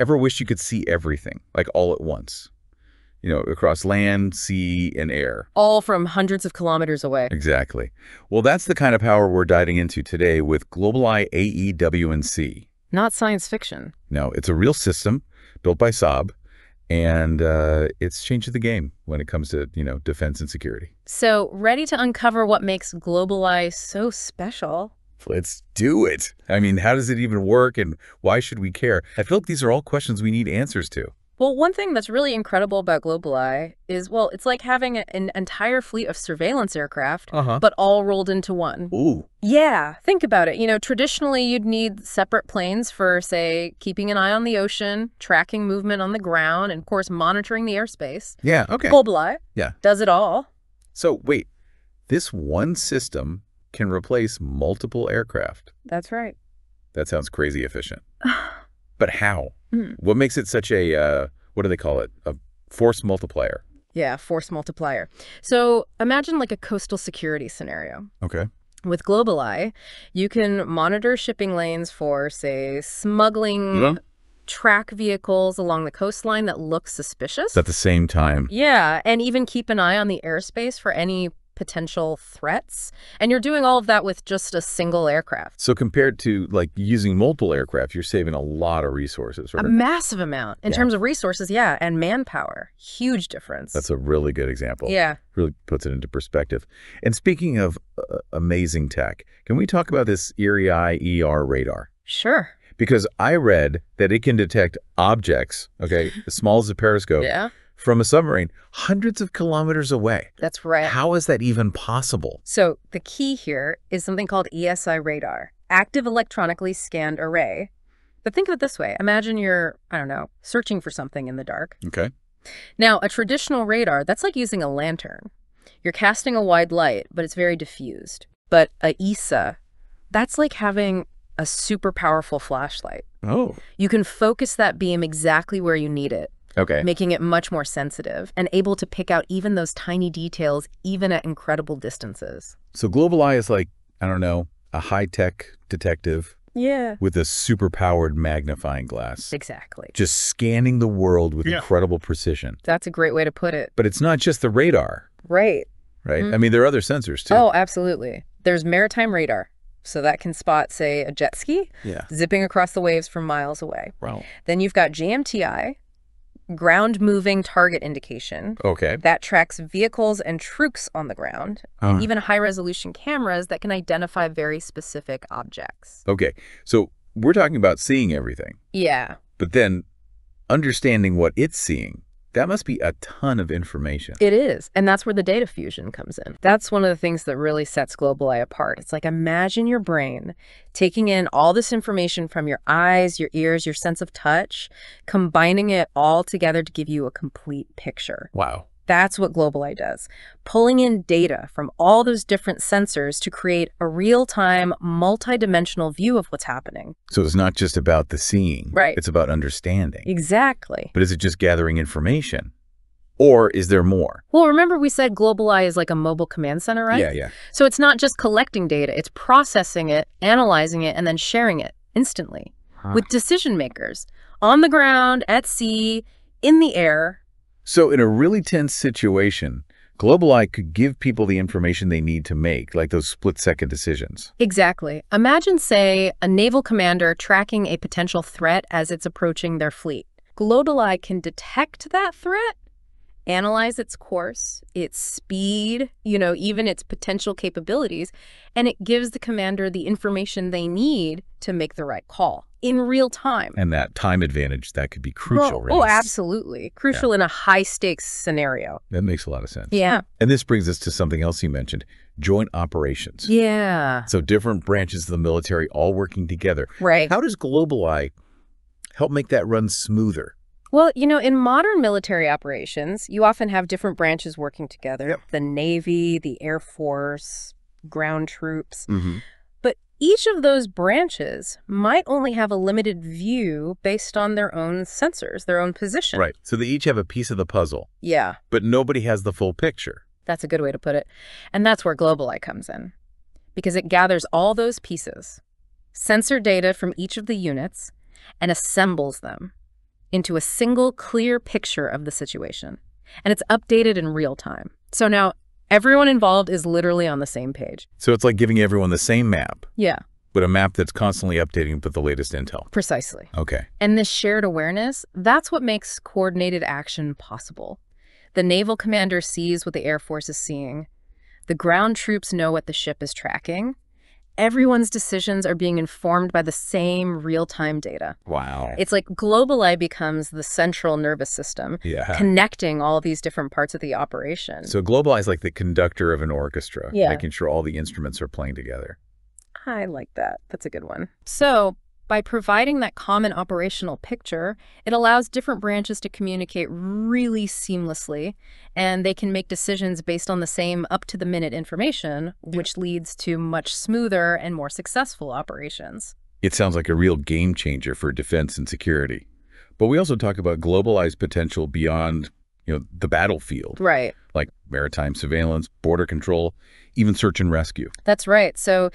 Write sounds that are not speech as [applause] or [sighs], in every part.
Ever wish you could see everything, like all at once? You know, across land, sea, and air. All from hundreds of kilometers away. Exactly. Well, that's the kind of power we're diving into today with GlobalEye AEW&C. Not science fiction. No, it's a real system built by Saab, and uh, it's changed the game when it comes to, you know, defense and security. So, ready to uncover what makes GlobalEye so special? Let's do it. I mean, how does it even work and why should we care? I feel like these are all questions we need answers to. Well, one thing that's really incredible about GlobalEye is, well, it's like having an entire fleet of surveillance aircraft, Uh-huh. but all rolled into one. Ooh. Yeah, think about it. You know, traditionally you'd need separate planes for, say, keeping an eye on the ocean, tracking movement on the ground, and of course monitoring the airspace. Yeah, okay. GlobalEye Yeah. does it all. So, wait. This one system can replace multiple aircraft. That's right. That sounds crazy efficient. [sighs] But how? Hmm. What makes it such a, uh, what do they call it? A force multiplier. Yeah, force multiplier. So imagine like a coastal security scenario. Okay. With GlobalEye, you can monitor shipping lanes for, say, smuggling, Yeah. track vehicles along the coastline that look suspicious. At the same time. Yeah, and even keep an eye on the airspace for any potential threats. And you're doing all of that with just a single aircraft. So compared to like using multiple aircraft, you're saving a lot of resources, A massive amount in Yeah. terms of resources, yeah, and manpower. Huge difference. That's a really good example. yeah. Really puts it into perspective. And speaking of uh, amazing tech, can we talk about this Erieye ER radar? Sure. Because I read that it can detect objects, okay, as small as a periscope, Yeah, from a submarine hundreds of kilometers away. that's right. How is that even possible? So the key here is something called AESA radar, active electronically scanned array. But think of it this way. Imagine you're, I don't know, searching for something in the dark. Okay. Now, a traditional radar, that's like using a lantern. You're casting a wide light, but it's very diffused. But a ESA, that's like having a super powerful flashlight. Oh. You can focus that beam exactly where you need it, Okay. making it much more sensitive and able to pick out even those tiny details, even at incredible distances. So GlobalEye is like, I don't know, a high-tech detective Yeah. with a super-powered magnifying glass. Exactly. Just scanning the world with Yeah. incredible precision. That's a great way to put it. But it's not just the radar, Right. right? Mhm. I mean, there are other sensors too. Oh, absolutely. There's maritime radar. So that can spot, say, a jet ski Yeah. zipping across the waves from miles away. Wow. Then you've got GMTI, ground moving target indication. Okay. That tracks vehicles and troops on the ground, Uh, even high resolution cameras that can identify very specific objects. okay. So we're talking about seeing everything, Yeah. but then understanding what it's seeing, that must be a ton of information. It is. And that's where the data fusion comes in. That's one of the things that really sets GlobalEye apart. It's like imagine your brain taking in all this information from your eyes, your ears, your sense of touch, combining it all together to give you a complete picture. wow. That's what GlobalEye does, pulling in data from all those different sensors to create a real-time, multidimensional view of what's happening. So it's not just about the seeing. Right. It's about understanding. Exactly. But is it just gathering information? Or is there more? Well, remember we said GlobalEye is like a mobile command center, right? Yeah, yeah. So it's not just collecting data, it's processing it, analyzing it, and then sharing it instantly Huh. with decision makers on the ground, at sea, in the air. So in a really tense situation, GlobalEye could give people the information they need to make, like those split-second decisions. Exactly. Imagine, say, a naval commander tracking a potential threat as it's approaching their fleet. GlobalEye can detect that threat, analyze its course, its speed, you know, even its potential capabilities, and it gives the commander the information they need to make the right call in real time. And that time advantage, that could be crucial, Oh, right? oh, absolutely. Crucial in a high stakes scenario. That makes a lot of sense. Yeah. And this brings us to something else you mentioned, joint operations. Yeah. So different branches of the military all working together. Right. How does GlobalEye help make that run smoother? Well, you know, in modern military operations, you often have different branches working together Yep. the Navy, the Air Force, ground troops. Mm-hmm. But each of those branches might only have a limited view based on their own sensors, their own position. Right. So they each have a piece of the puzzle, Yeah, but nobody has the full picture. that's a good way to put it. And that's where GlobalEye comes in because it gathers all those pieces, sensor data from each of the units, and assembles them into a single clear picture of the situation. And it's updated in real time. So now everyone involved is literally on the same page. So it's like giving everyone the same map, Yeah, but a map that's constantly updating with the latest intel. precisely. Okay. And this shared awareness, that's what makes coordinated action possible. The naval commander sees what the Air Force is seeing. The ground troops know what the ship is tracking. Everyone's decisions are being informed by the same real-time data. Wow. It's like GlobalEye becomes the central nervous system, Yeah. connecting all these different parts of the operation. So GlobalEye is like the conductor of an orchestra, Yeah. making sure all the instruments are playing together. I like that. That's a good one. So, by providing that common operational picture, it allows different branches to communicate really seamlessly, and they can make decisions based on the same up to the minute information, which leads to much smoother and more successful operations. It sounds like a real game changer for defense and security. But we also talk about GlobalEye's potential beyond, you know, the battlefield, Right. like maritime surveillance, border control, even search and rescue. That's right. So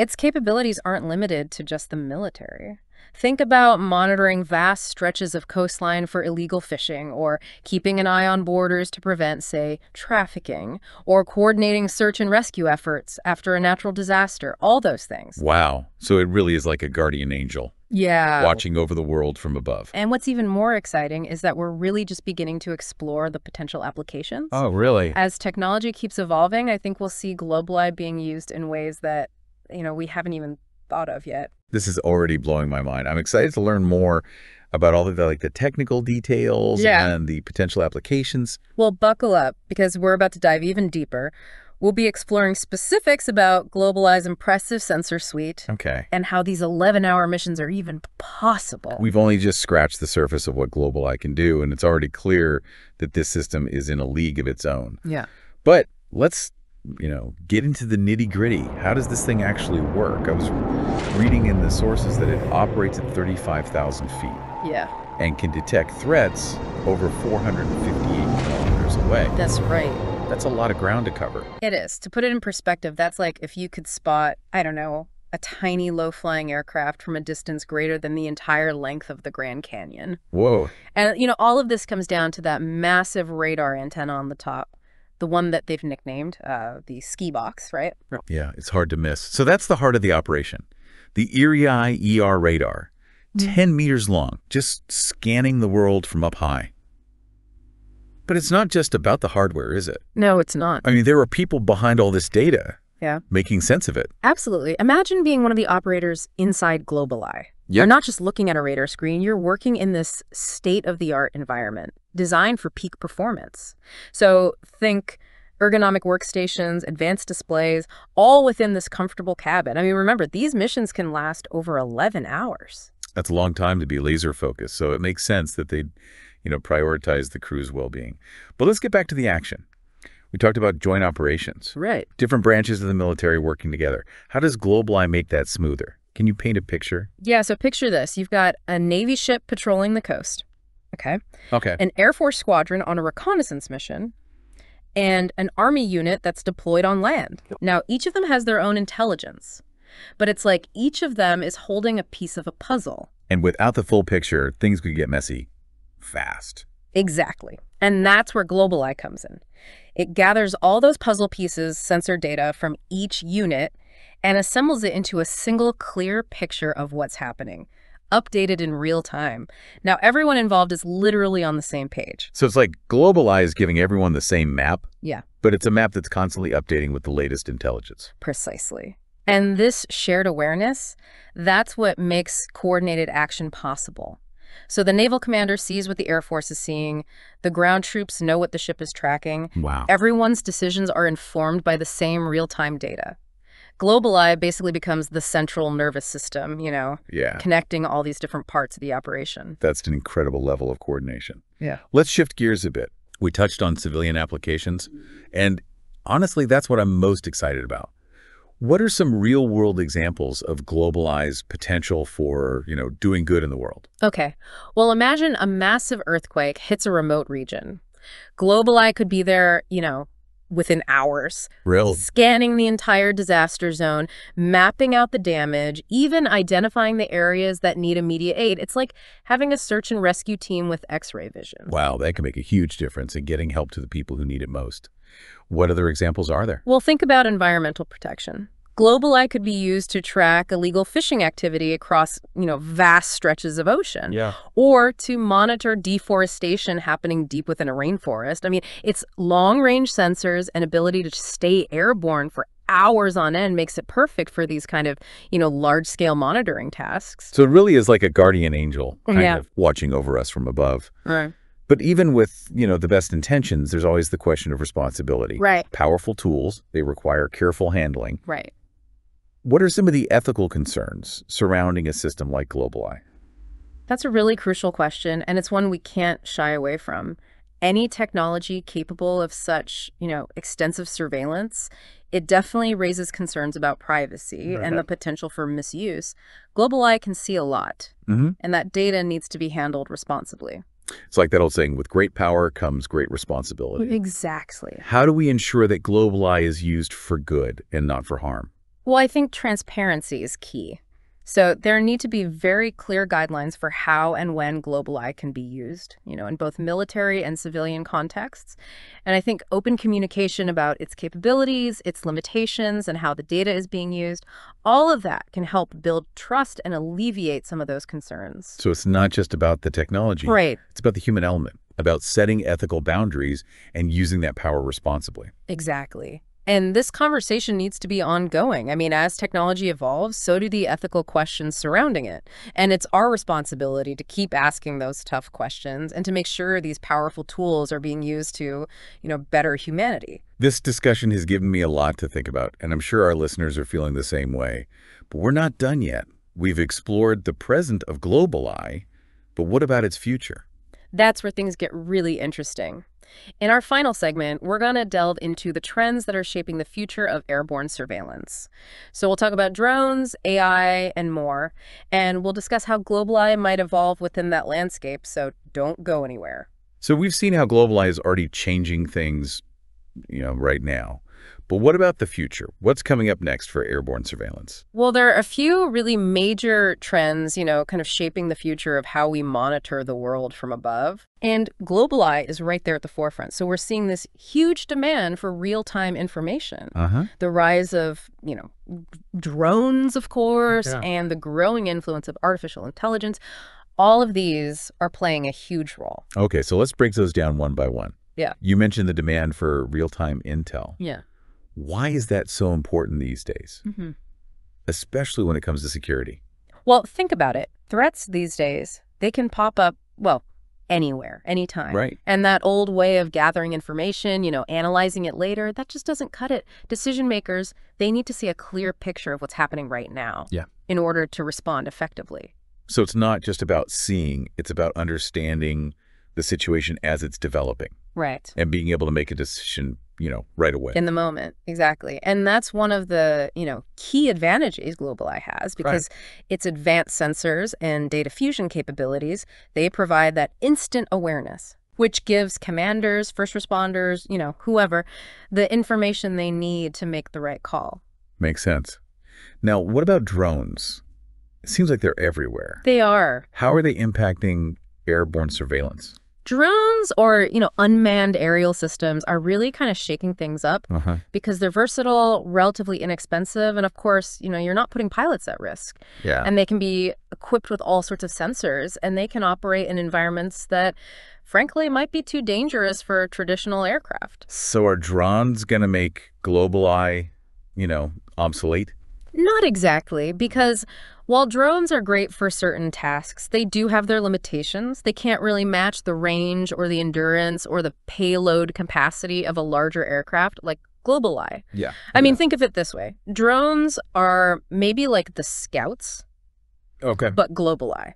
its capabilities aren't limited to just the military. Think about monitoring vast stretches of coastline for illegal fishing, or keeping an eye on borders to prevent, say, trafficking, or coordinating search and rescue efforts after a natural disaster, all those things. Wow. So it really is like a guardian angel Yeah. watching over the world from above. And what's even more exciting is that we're really just beginning to explore the potential applications. Oh, really? As technology keeps evolving, I think we'll see GlobalEye being used in ways that, you know, we haven't even thought of yet. This is already blowing my mind. I'm excited to learn more about all of the like the technical details Yeah. and the potential applications. Well, buckle up because we're about to dive even deeper. We'll be exploring specifics about GlobalEye's impressive sensor suite Okay. and how these 11-hour missions are even possible. We've only just scratched the surface of what GlobalEye can do, and it's already clear that this system is in a league of its own. yeah. But let's, you know, get into the nitty gritty. How does this thing actually work? I was reading in the sources that it operates at 35,000 feet Yeah, and can detect threats over 458 kilometers away. that's right. That's a lot of ground to cover. It is. To put it in perspective, that's like if you could spot, I don't know, a tiny low-flying aircraft from a distance greater than the entire length of the Grand Canyon. Whoa. And, you know, all of this comes down to that massive radar antenna on the top, the one that they've nicknamed uh, the ski box, right? Yeah, it's hard to miss. So that's the heart of the operation. The Erieye ER radar, 10 meters long, just scanning the world from up high. But it's not just about the hardware, is it? No, it's not. I mean, there are people behind all this data Yeah. making sense of it. Absolutely. Imagine being one of the operators inside GlobalEye. You're not just looking at a radar screen, you're working in this state-of-the-art environment designed for peak performance. So think ergonomic workstations, advanced displays, all within this comfortable cabin. I mean, remember, these missions can last over 11 hours. That's a long time to be laser focused, so it makes sense that they'd, you know, prioritize the crew's well-being. But let's get back to the action. We talked about joint operations, Right. different branches of the military working together. How does GlobalEye make that smoother? Can you paint a picture? Yeah, so picture this. You've got a Navy ship patrolling the coast, okay? Okay. An Air Force squadron on a reconnaissance mission, and an Army unit that's deployed on land. Now, each of them has their own intelligence, but it's like each of them is holding a piece of a puzzle. And without the full picture, things could get messy fast. Exactly. And that's where GlobalEye comes in. It gathers all those puzzle pieces, sensor data from each unit, and assembles it into a single clear picture of what's happening, updated in real time. Now, everyone involved is literally on the same page. So it's like GlobalEye is giving everyone the same map, Yeah. but it's a map that's constantly updating with the latest intelligence. Precisely. And this shared awareness, that's what makes coordinated action possible. So the naval commander sees what the Air Force is seeing, the ground troops know what the ship is tracking, Wow. everyone's decisions are informed by the same real-time data. GlobalEye basically becomes the central nervous system, you know, Yeah. connecting all these different parts of the operation. That's an incredible level of coordination. Yeah. Let's shift gears a bit. We touched on civilian applications, and honestly, that's what I'm most excited about. What are some real-world examples of GlobalEye's potential for, you know, doing good in the world? Okay. Well, imagine a massive earthquake hits a remote region. GlobalEye could be there, you know, within hours, Real. scanning the entire disaster zone, mapping out the damage, even identifying the areas that need immediate aid. It's like having a search and rescue team with x-ray vision. Wow, that can make a huge difference in getting help to the people who need it most. What other examples are there? Well, think about environmental protection. GlobalEye could be used to track illegal fishing activity across, you know, vast stretches of ocean. Yeah. Or to monitor deforestation happening deep within a rainforest. I mean, its long-range sensors and ability to stay airborne for hours on end makes it perfect for these kind of, you know, large-scale monitoring tasks. So it really is like a guardian angel kind Yeah. of watching over us from above. Right. But even with, you know, the best intentions, there's always the question of responsibility. Right. Powerful tools, they require careful handling. Right. What are some of the ethical concerns surrounding a system like GlobalEye? That's a really crucial question, and it's one we can't shy away from. Any technology capable of such, you know, extensive surveillance, it definitely raises concerns about privacy and the potential for misuse. GlobalEye can see a lot, Mm-hmm. and that data needs to be handled responsibly. It's like that old saying, with great power comes great responsibility. Exactly. How do we ensure that GlobalEye is used for good and not for harm? Well, I think transparency is key. So there need to be very clear guidelines for how and when GlobalEye can be used, you know, in both military and civilian contexts. And I think open communication about its capabilities, its limitations, and how the data is being used, all of that can help build trust and alleviate some of those concerns. So it's not just about the technology. Right, It's about the human element, about setting ethical boundaries and using that power responsibly. exactly. And this conversation needs to be ongoing. I mean, as technology evolves, so do the ethical questions surrounding it. And it's our responsibility to keep asking those tough questions and to make sure these powerful tools are being used to, you know, better humanity. This discussion has given me a lot to think about, and I'm sure our listeners are feeling the same way. But we're not done yet. We've explored the present of GlobalEye, but what about its future? That's where things get really interesting. In our final segment, we're going to delve into the trends that are shaping the future of airborne surveillance. So we'll talk about drones, AI, and more, and we'll discuss how global GlobalEye might evolve within that landscape, so don't go anywhere. So we've seen how global GlobalEye is already changing things, you know, right now. But what about the future? What's coming up next for airborne surveillance? Well, there are a few really major trends, you know, kind of shaping the future of how we monitor the world from above. And GlobalEye is right there at the forefront. So we're seeing this huge demand for real-time information. Uh-huh. the rise of, you know, drones, of course, Yeah. and the growing influence of artificial intelligence. All of these are playing a huge role. Okay, so let's break those down one by one. Yeah. You mentioned the demand for real-time intel. Yeah. Why is that so important these days, Mm-hmm. especially when it comes to security? Well, think about it. Threats these days, they can pop up, well, anywhere, anytime. Right. And that old way of gathering information, you know, analyzing it later, that just doesn't cut it. Decision makers, they need to see a clear picture of what's happening right now Yeah. in order to respond effectively. So it's not just about seeing, it's about understanding the situation as it's developing Right. and being able to make a decision, you know, right away. in the moment exactly and that's one of the you know key advantages GlobalEye has because its advanced sensors and data fusion capabilities they provide that instant awareness which gives commanders first responders you know whoever the information they need to make the right call Makes sense. Now, what about drones? It seems like they're everywhere. they are How are they impacting airborne surveillance? Drones or you know unmanned aerial systems are really kind of shaking things up Uh-huh. because they're versatile relatively inexpensive and of course you know you're not putting pilots at risk Yeah. and they can be equipped with all sorts of sensors and they can operate in environments that frankly might be too dangerous for traditional aircraft So are drones going to make GlobalEye, you know, obsolete? not exactly because while drones are great for certain tasks they do have their limitations they can't really match the range or the endurance or the payload capacity of a larger aircraft like GlobalEye. Yeah. I mean, think of it this way. Drones are maybe like the scouts okay. but GlobalEye.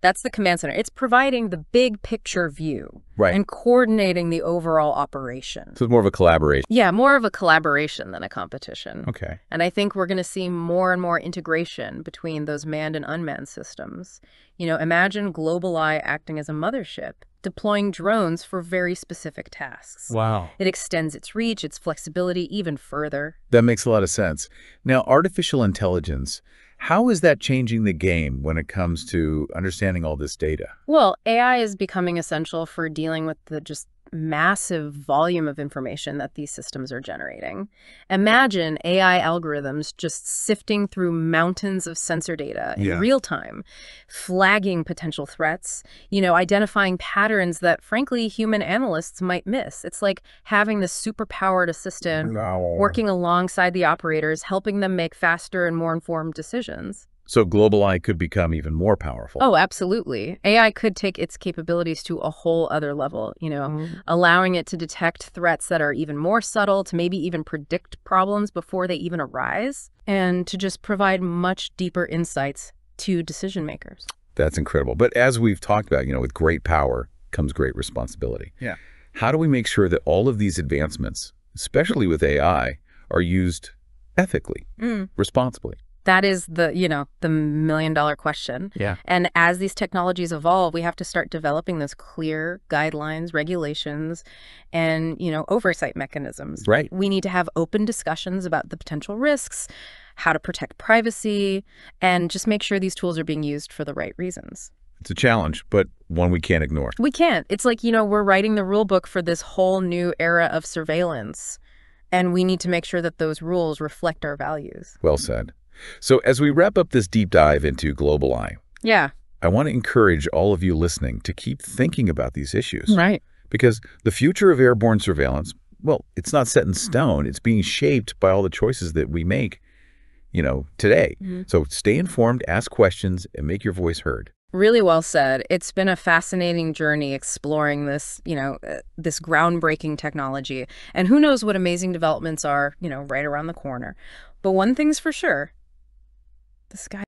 That's the command center. It's providing the big picture view Right. and coordinating the overall operation. so it's more of a collaboration. Yeah, more of a collaboration than a competition. Okay. And I think we're going to see more and more integration between those manned and unmanned systems. You know, imagine GlobalEye acting as a mothership deploying drones for very specific tasks. Wow. It extends its reach, its flexibility even further. That makes a lot of sense. Now, artificial intelligence, how is that changing the game when it comes to understanding all this data? Well, AI is becoming essential for dealing with the just massive volume of information that these systems are generating. Imagine AI algorithms just sifting through mountains of sensor data in Yeah. real time, flagging potential threats, you know, identifying patterns that, frankly, human analysts might miss. It's like having this superpowered assistant working alongside the operators, helping them make faster and more informed decisions. So GlobalEye could become even more powerful. Oh, absolutely. AI could take its capabilities to a whole other level, you know, mm-hmm. allowing it to detect threats that are even more subtle, to maybe even predict problems before they even arise, and to just provide much deeper insights to decision makers. That's incredible. But as we've talked about, you know, with great power comes great responsibility. Yeah. How do we make sure that all of these advancements, especially with AI, are used ethically, mm. responsibly? That is the, you know, the million dollar question. Yeah. And as these technologies evolve, we have to start developing those clear guidelines, regulations, and, you know, oversight mechanisms. Right. We need to have open discussions about the potential risks, how to protect privacy, and just make sure these tools are being used for the right reasons. It's a challenge, but one we can't ignore. We can't. It's like, you know, we're writing the rule book for this whole new era of surveillance, and we need to make sure that those rules reflect our values. Well said. So as we wrap up this deep dive into GlobalEye, Yeah, I want to encourage all of you listening to keep thinking about these issues. right. Because the future of airborne surveillance, well, it's not set in stone. It's being shaped by all the choices that we make, you know, today. So stay informed, ask questions, and make your voice heard. Really well said. It's been a fascinating journey exploring this, you know, uh, this groundbreaking technology. And who knows what amazing developments are, you know, right around the corner. But one thing's for sure the sky